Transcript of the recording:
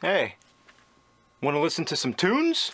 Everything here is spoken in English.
Hey, want to listen to some tunes?